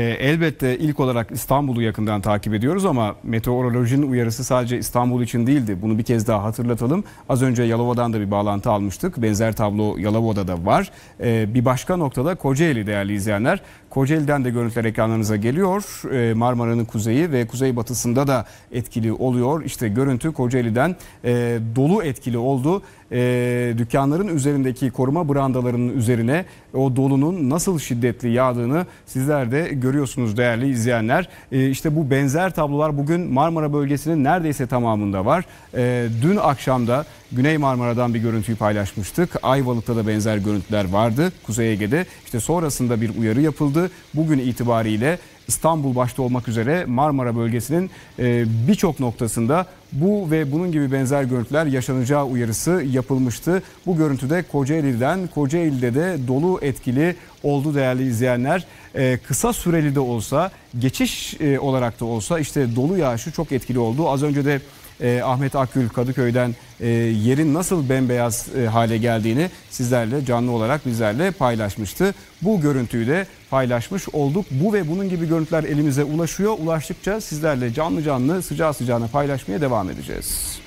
E, Elbette ilk olarak İstanbul'u yakından takip ediyoruz ama meteorolojinin uyarısı sadece İstanbul için değildi. Bunu bir kez daha hatırlatalım. Az önce Yalova'dan da bir bağlantı almıştık. Benzer tablo Yalova'da da var. E, bir başka noktada Kocaeli değerli izleyenler. Kocaeli'den de görüntüler ekranlarınıza geliyor. E, Marmara'nın kuzeyi ve kuzeybatısında da etkili oluyor. İşte görüntü Kocaeli'den e, dolu etkili oldu. E, dükkanların üzerindeki koruma brandalarının üzerine o dolunun nasıl şiddetli yağdığını sizler de görüyorsunuz değerli izleyenler. E, işte bu benzer tablolar bugün Marmara bölgesinin neredeyse tamamında var. Dün akşamda Güney Marmara'dan bir görüntüyü paylaşmıştık. Ayvalık'ta da benzer görüntüler vardı. Kuzey Ege'de işte sonrasında bir uyarı yapıldı. Bugün itibariyle İstanbul başta olmak üzere Marmara bölgesinin e, birçok noktasında bu ve bunun gibi benzer görüntüler yaşanacağı uyarısı yapılmıştı. Bu görüntüde Kocaeli'den Kocaeli'de de dolu etkili oldu değerli izleyenler. E, kısa süreli de olsa geçiş e, olarak da olsa işte dolu yağışı çok etkili oldu. Az önce de e, Ahmet Akgül Kadıköy'den e, yerin nasıl bembeyaz e, hale geldiğini sizlerle canlı olarak bizlerle paylaşmıştı. Bu görüntüyü de paylaşmış olduk. Bu ve bunun gibi görüntüler elimize ulaşıyor. Ulaştıkça sizlerle canlı canlı sıcağı sıcağına paylaşmaya devam edeceğiz.